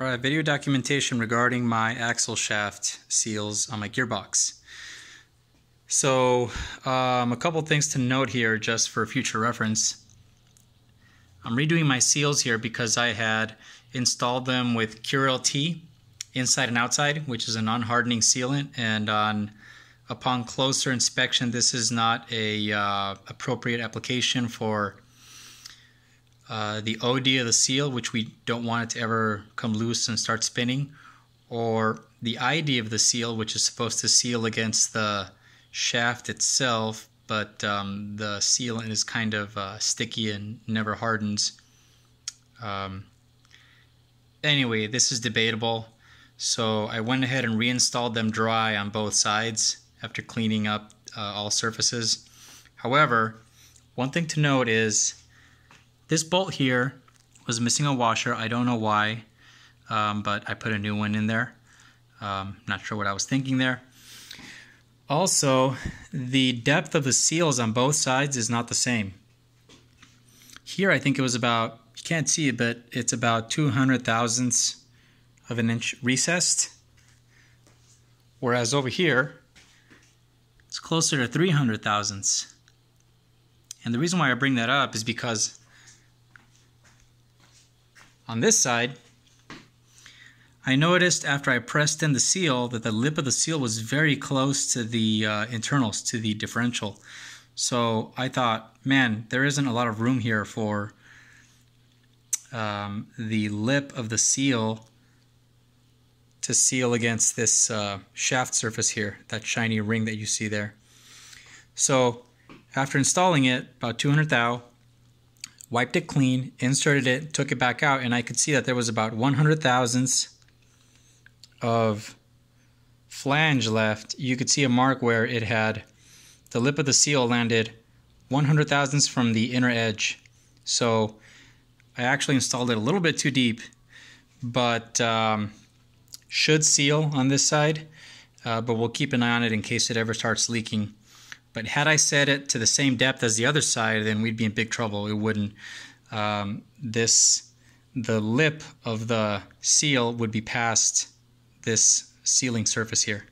Alright, video documentation regarding my axle shaft seals on my gearbox. So, um, a couple things to note here just for future reference. I'm redoing my seals here because I had installed them with Curil T inside and outside, which is a non-hardening sealant, and on upon closer inspection, this is not a uh, appropriate application for uh, the OD of the seal, which we don't want it to ever come loose and start spinning, or the ID of the seal, which is supposed to seal against the shaft itself, but um, the sealant is kind of uh, sticky and never hardens. Um, anyway, this is debatable. So I went ahead and reinstalled them dry on both sides after cleaning up uh, all surfaces. However, one thing to note is this bolt here was missing a washer. I don't know why, um, but I put a new one in there. Um, not sure what I was thinking there. Also, the depth of the seals on both sides is not the same. Here, I think it was about, you can't see it, but it's about 200 thousandths of an inch recessed. Whereas over here, it's closer to 300 thousandths. And the reason why I bring that up is because on this side, I noticed after I pressed in the seal that the lip of the seal was very close to the uh, internals, to the differential. So I thought, man, there isn't a lot of room here for um, the lip of the seal to seal against this uh, shaft surface here, that shiny ring that you see there. So after installing it, about 200 thou, wiped it clean, inserted it, took it back out, and I could see that there was about 100 thousandths of flange left. You could see a mark where it had the lip of the seal landed 100 thousandths from the inner edge. So I actually installed it a little bit too deep, but um, should seal on this side, uh, but we'll keep an eye on it in case it ever starts leaking. But had I set it to the same depth as the other side, then we'd be in big trouble. It wouldn't. Um, this, the lip of the seal would be past this sealing surface here.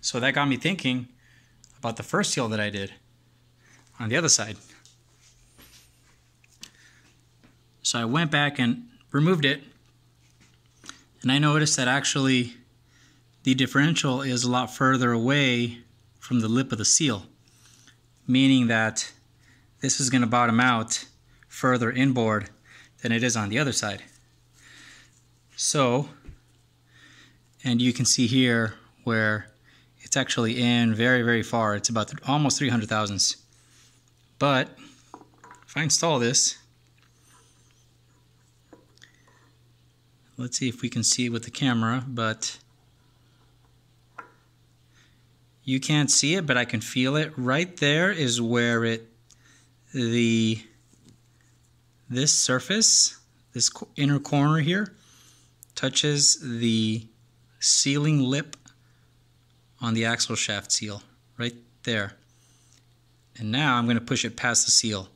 So that got me thinking about the first seal that I did on the other side. So I went back and removed it, and I noticed that actually the differential is a lot further away from the lip of the seal, meaning that this is going to bottom out further inboard than it is on the other side. So, and you can see here where it's actually in very, very far. It's about almost 300 thousandths. But if I install this, let's see if we can see it with the camera, but you can't see it, but I can feel it. Right there is where it, the, this surface, this inner corner here, touches the sealing lip on the axle shaft seal, right there. And now I'm going to push it past the seal.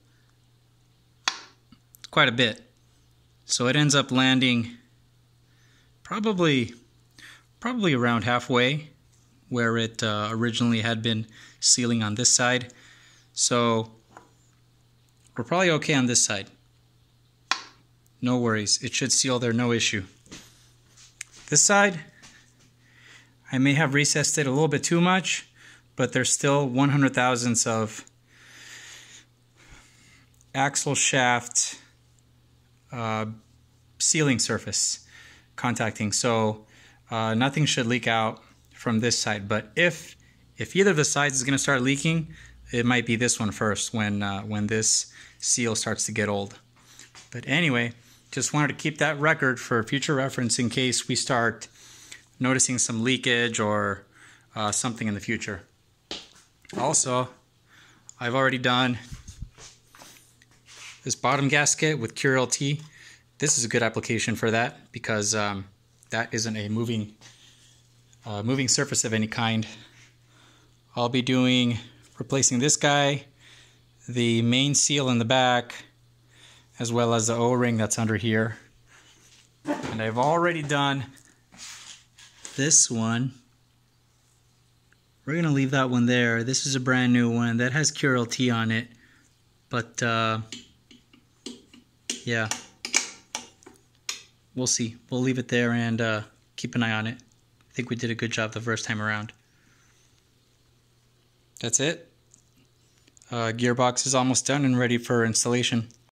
Quite a bit. So it ends up landing probably probably around halfway where it uh, originally had been sealing on this side. So we're probably okay on this side. No worries, it should seal there, no issue. This side, I may have recessed it a little bit too much, but there's still 100 thousandths of axle shaft uh, sealing surface contacting. So uh, nothing should leak out from this side. But if if either of the sides is going to start leaking, it might be this one first when uh, when this seal starts to get old. But anyway, just wanted to keep that record for future reference in case we start noticing some leakage or uh, something in the future. Also, I've already done this bottom gasket with Curil T. This is a good application for that because um, that isn't a moving uh, moving surface of any kind. I'll be doing replacing this guy, the main seal in the back, as well as the O-ring that's under here. And I've already done this one. We're going to leave that one there. This is a brand new one. That has Curil T on it. But, uh, yeah. We'll see. We'll leave it there and uh, keep an eye on it. Think we did a good job the first time around. That's it. Uh, gearbox is almost done and ready for installation.